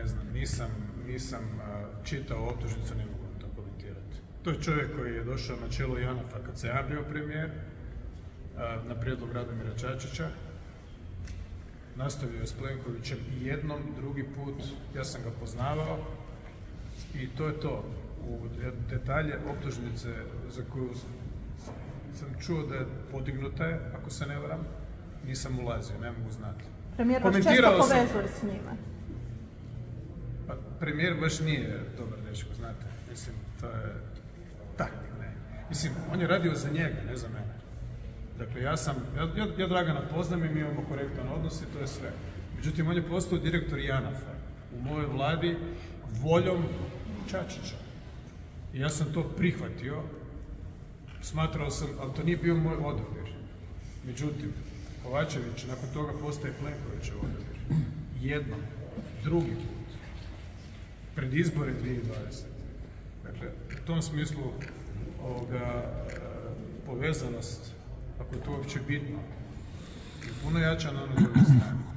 ne znam, nisam, nisam čitao optužnicu, ne mogu vam to komentirati. To je čovjek koji je došao na čelo Janafa kad se ja bio premijer, na prijedlog Radomira Čačića. Nastavio je s Plenkovićem i jednom, drugi put, ja sam ga poznavao i to je to. U detalje optužnice za koju sam čuo da je podignuta je, ako se ne varam, nisam ulazio, ne mogu znati. Premijer vas često povezuje s njime. Premijer baš nije dobar dečko, znate. Mislim, to je tak, ne. Mislim, on je radio za njega, ne za mene. Dakle, ja sam, ja, ja, Dragana poznam i mi imamo korektan odnos i to je sve. Međutim, on je postao direktor Janafa u mojoj vladi voljom Čačića. I ja sam to prihvatio, smatrao sam, ali to nije bio moj odabir. Međutim, Kovačević nakon toga postaje Plenkovićev odabir. Jednom, drugi pred izbore 2020. Dakle, u tom smislu ovoga, e, povezanost, ako je to uopće bitno, je puno jača na onoj drugoj strani.